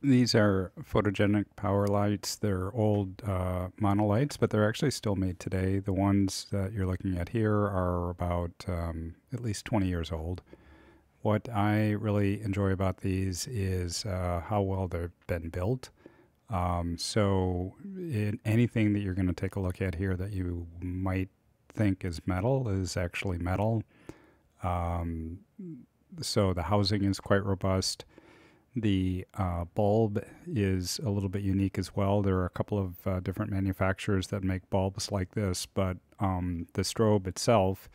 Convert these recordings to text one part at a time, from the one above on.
These are photogenic power lights. They're old uh, monolights, but they're actually still made today. The ones that you're looking at here are about um, at least 20 years old. What I really enjoy about these is uh, how well they've been built. Um, so, in anything that you're going to take a look at here that you might think is metal is actually metal. Um, so, the housing is quite robust. The uh, bulb is a little bit unique as well. There are a couple of uh, different manufacturers that make bulbs like this, but um, the strobe itself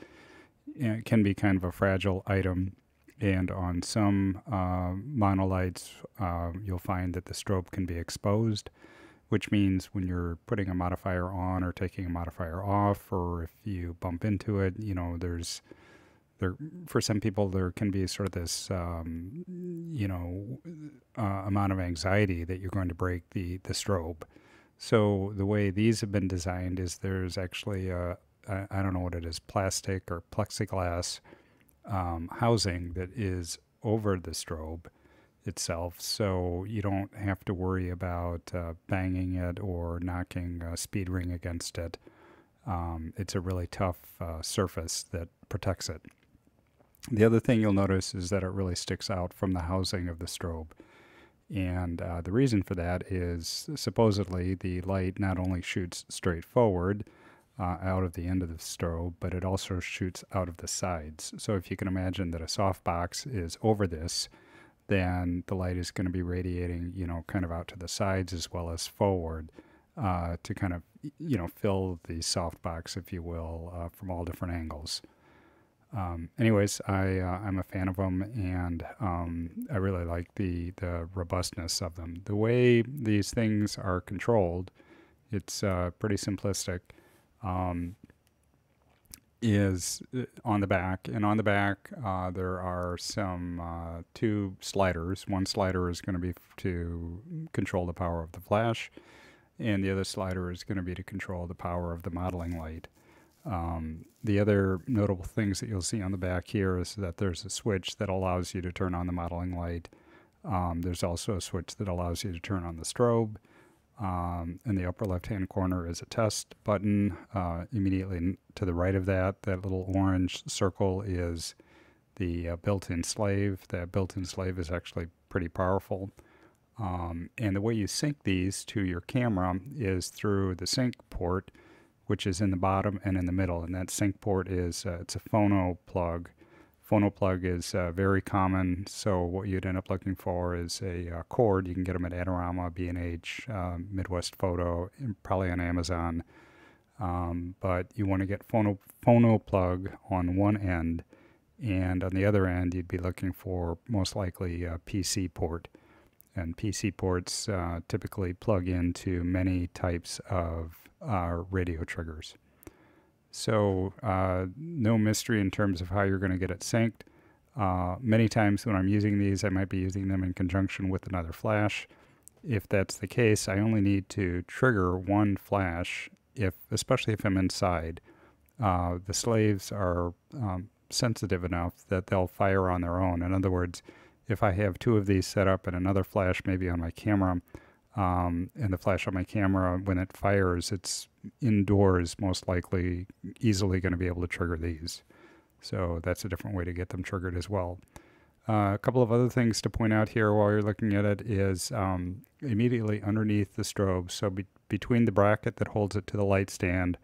eh, can be kind of a fragile item. And on some uh, monolights, uh, you'll find that the strobe can be exposed, which means when you're putting a modifier on or taking a modifier off, or if you bump into it, you know, there's there for some people there can be sort of this um, you know uh, amount of anxiety that you're going to break the the strobe. So the way these have been designed is there's actually a, a I don't know what it is plastic or plexiglass um, housing that is over the strobe itself, so you don't have to worry about uh, banging it or knocking a speed ring against it. Um, it's a really tough uh, surface that protects it. The other thing you'll notice is that it really sticks out from the housing of the strobe. And uh, the reason for that is supposedly the light not only shoots straight forward uh, out of the end of the strobe, but it also shoots out of the sides. So if you can imagine that a softbox is over this, then the light is going to be radiating, you know, kind of out to the sides as well as forward uh, to kind of, you know, fill the softbox, if you will, uh, from all different angles. Um, anyways, I uh, I'm a fan of them, and um, I really like the the robustness of them. The way these things are controlled, it's uh, pretty simplistic. Um, is uh, on the back, and on the back uh, there are some uh, two sliders. One slider is going to be to control the power of the flash, and the other slider is going to be to control the power of the modeling light. Um, the other notable things that you'll see on the back here is that there's a switch that allows you to turn on the modeling light. Um, there's also a switch that allows you to turn on the strobe. Um, in the upper left hand corner is a test button. Uh, immediately to the right of that, that little orange circle is the uh, built in slave. That built in slave is actually pretty powerful. Um, and the way you sync these to your camera is through the sync port which is in the bottom and in the middle. And that sync port is uh, it's a phono plug. Phono plug is uh, very common. So what you'd end up looking for is a uh, cord. You can get them at Adorama, B&H, uh, Midwest Photo, probably on Amazon. Um, but you want to get phono, phono plug on one end, and on the other end, you'd be looking for most likely a PC port. And PC ports uh, typically plug into many types of uh, radio triggers. So uh, no mystery in terms of how you're going to get it synced. Uh, many times when I'm using these, I might be using them in conjunction with another flash. If that's the case, I only need to trigger one flash, if especially if I'm inside. Uh, the slaves are um, sensitive enough that they'll fire on their own. In other words, if I have two of these set up and another flash maybe on my camera, um, and the flash on my camera, when it fires, it's indoors, most likely easily going to be able to trigger these. So that's a different way to get them triggered as well. Uh, a couple of other things to point out here while you're looking at it is um, immediately underneath the strobe, so be between the bracket that holds it to the light stand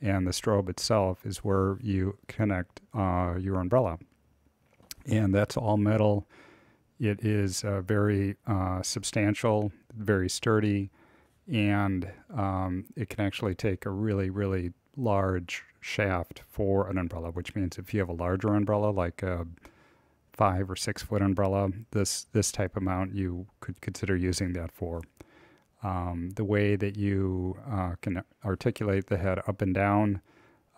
and the strobe itself is where you connect uh, your umbrella. And that's all metal it is uh, very uh, substantial, very sturdy, and um, it can actually take a really, really large shaft for an umbrella, which means if you have a larger umbrella, like a five or six foot umbrella, this, this type of mount you could consider using that for. Um, the way that you uh, can articulate the head up and down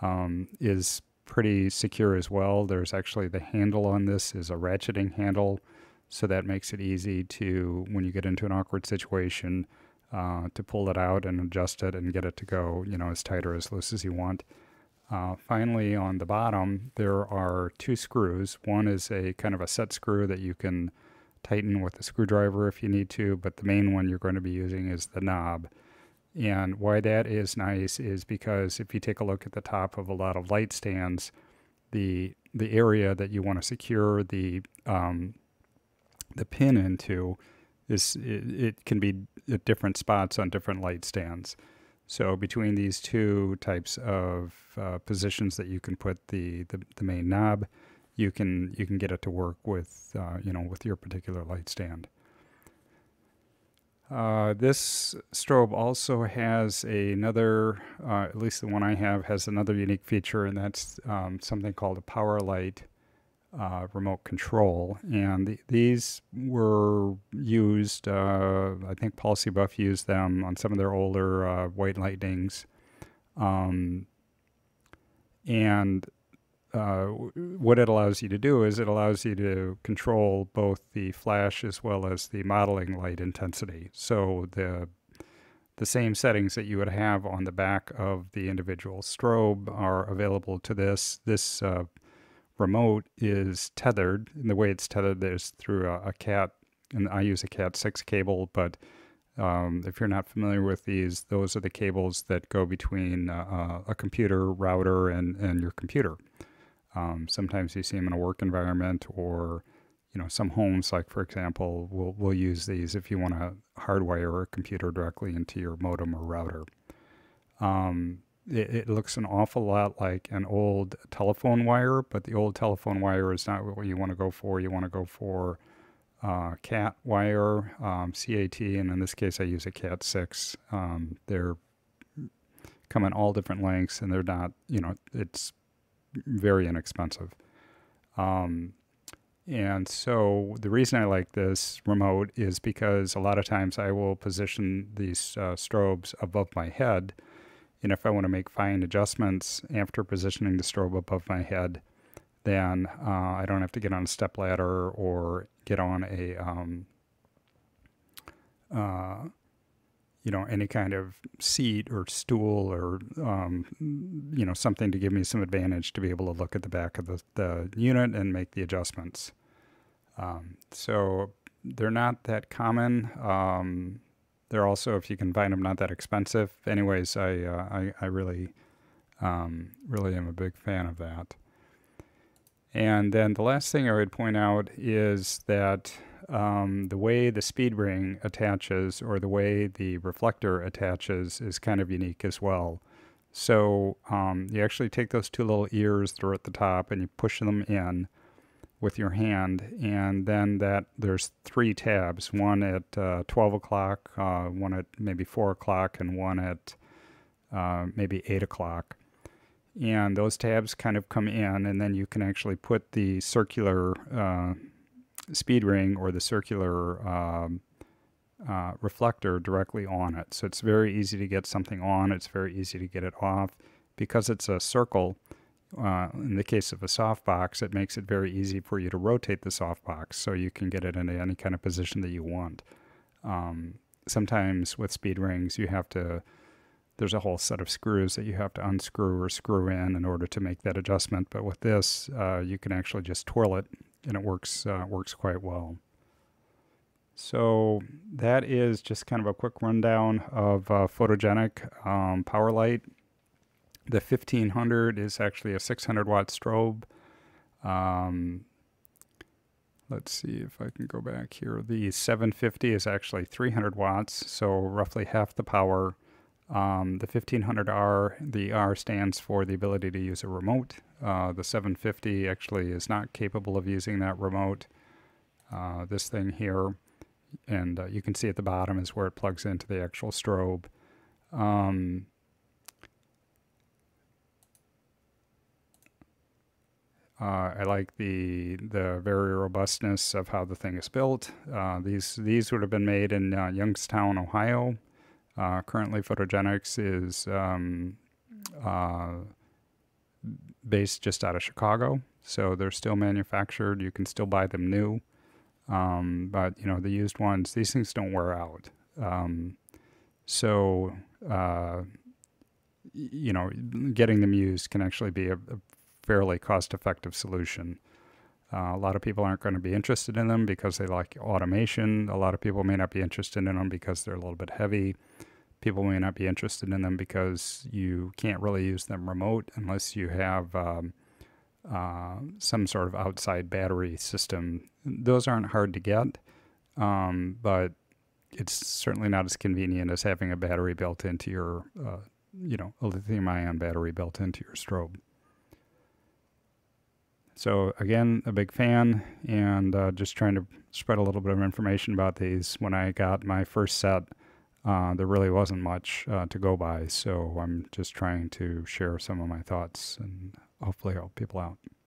um, is pretty secure as well. There's actually the handle on this is a ratcheting handle so that makes it easy to, when you get into an awkward situation, uh, to pull it out and adjust it and get it to go, you know, as tight or as loose as you want. Uh, finally, on the bottom, there are two screws. One is a kind of a set screw that you can tighten with a screwdriver if you need to, but the main one you're going to be using is the knob. And why that is nice is because if you take a look at the top of a lot of light stands, the the area that you want to secure the um, the pin into is it, it, can be at different spots on different light stands. So between these two types of uh, positions that you can put the, the, the main knob, you can you can get it to work with uh, you know with your particular light stand. Uh, this strobe also has another, uh, at least the one I have, has another unique feature, and that's um, something called a power light uh, remote control. And th these were used, uh, I think Paul C. Buff used them on some of their older uh, White Lightnings. Um, and uh, what it allows you to do is it allows you to control both the flash as well as the modeling light intensity. So the the same settings that you would have on the back of the individual strobe are available to this. This uh, remote is tethered, and the way it's tethered is through a, a CAT, and I use a CAT 6 cable, but um, if you're not familiar with these, those are the cables that go between uh, uh a computer router and, and your computer. Um, sometimes you see them in a work environment or you know some homes like for example will will use these if you want to hardwire a computer directly into your modem or router um, it, it, looks an awful lot like an old telephone wire but the old telephone wire is not what you want to go for you want to go for uh, cat wire um, cat and in this case i use a cat 6 um, they're come in all different lengths and they're not you know it's very inexpensive. Um, and so the reason I like this remote is because a lot of times I will position these uh, strobes above my head. And if I want to make fine adjustments after positioning the strobe above my head, then uh, I don't have to get on a step ladder or get on a um, uh, you know, any kind of seat or stool or, um, you know, something to give me some advantage to be able to look at the back of the, the unit and make the adjustments. Um, so they're not that common. They're also, if you can find them, not that expensive. Anyways, I, uh, I, I, really, um, really am a big fan of that. And then the last thing I would point out is that um, the way the speed ring attaches or the way the reflector attaches is kind of unique as well. So um, you actually take those two little ears that are at the top and you push them in with your hand and then that there's three tabs one at uh, 12 o'clock uh, one at maybe 4 o'clock and one at uh, maybe 8 o'clock and those tabs kind of come in and then you can actually put the circular uh, speed ring or the circular um, uh, reflector directly on it. So it's very easy to get something on. It's very easy to get it off. Because it's a circle, uh, in the case of a softbox, it makes it very easy for you to rotate the softbox so you can get it into any kind of position that you want. Um, sometimes with speed rings, you have to, there's a whole set of screws that you have to unscrew or screw in in order to make that adjustment. But with this, uh, you can actually just twirl it and it works uh, works quite well. So that is just kind of a quick rundown of uh, photogenic um, power light. The 1500 is actually a 600 watt strobe. Um, let's see if I can go back here. The 750 is actually 300 watts, so roughly half the power. Um, the 1500R, the R stands for the ability to use a remote. Uh, the 750 actually is not capable of using that remote. Uh, this thing here, and uh, you can see at the bottom is where it plugs into the actual strobe. Um, Uh, I like the the very robustness of how the thing is built. Uh, these these would have been made in uh, Youngstown, Ohio. Uh, currently, Photogenics is um, uh, based just out of Chicago, so they're still manufactured. You can still buy them new, um, but you know the used ones. These things don't wear out, um, so uh, you know getting them used can actually be a, a fairly cost-effective solution. Uh, a lot of people aren't going to be interested in them because they like automation. A lot of people may not be interested in them because they're a little bit heavy. People may not be interested in them because you can't really use them remote unless you have um, uh, some sort of outside battery system. Those aren't hard to get, um, but it's certainly not as convenient as having a battery built into your, uh, you know, a lithium ion battery built into your strobe. So again, a big fan, and uh, just trying to spread a little bit of information about these. When I got my first set, uh, there really wasn't much uh, to go by, so I'm just trying to share some of my thoughts and hopefully help people out.